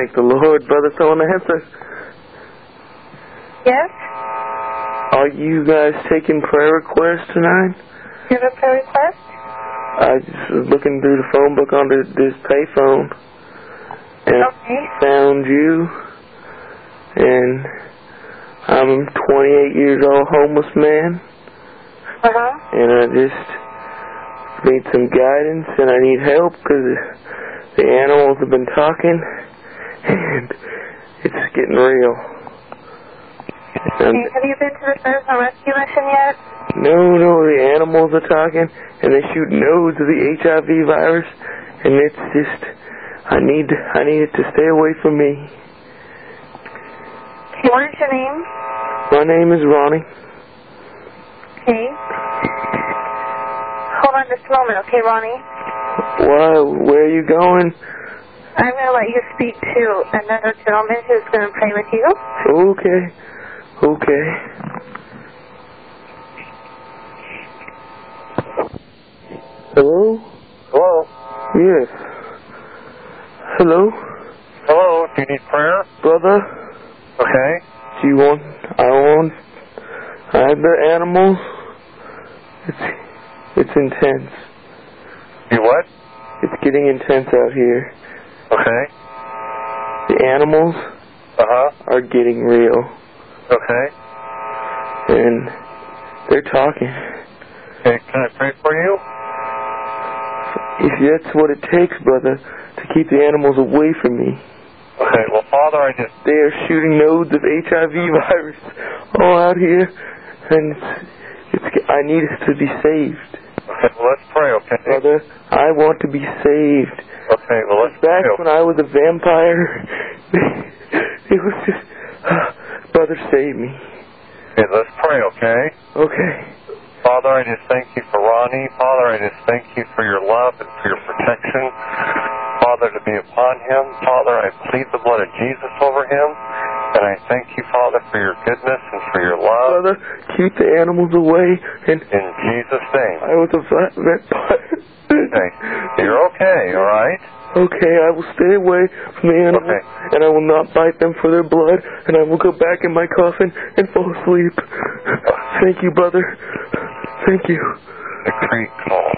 thank the Lord, brother. Someone answer. Yes? Are you guys taking prayer requests tonight? You have a prayer request? I just was looking through the phone book on the, this payphone and Okay. found you. And I'm a 28 years old homeless man, Uh-huh. and I just need some guidance, and I need help because the animals have been talking, and it's getting real. And have you been to the Citizen Rescue Mission yet? no, no, the animals are talking, and they shoot nodes of the HIV virus, and it's just, I need, I need it to stay away from me. Okay, what is your name? My name is Ronnie. Okay. Hold on just a moment, okay, Ronnie? Why, where are you going? I'm going to let you speak to another gentleman who's going to pray with you. Okay, okay. Hello? Hello? Yes. Hello? Hello, do you need prayer? Brother? Okay. Do you want, I want, I have the animals. It's, it's intense. You what? It's getting intense out here. Okay. The animals Uh-huh. are getting real. Okay. And they're talking. Okay, can I pray for you? If that's what it takes, brother, to keep the animals away from me. Okay, well, Father, I just... They are shooting nodes of HIV virus all out here, and it's, it's, I need us to be saved. Okay, well, let's pray, okay? Brother, I want to be saved. Okay, well, let's Back pray. when I was a vampire, it was just, brother, save me. Okay, let's pray, okay? Okay. Father, I just thank you for Ronnie. Father, I just thank you for your love and for your protection. Father, to be upon him. Father, I plead the blood of Jesus over him. Thank you, Father, for your goodness and for your love. Brother, keep the animals away, and In Jesus' name. I was a vampire. Okay. You're okay, all right? Okay, I will stay away from the animals, Okay. and I will not bite them for their blood, and I will go back in my coffin and fall asleep. Thank you, brother. Thank you. The creek call.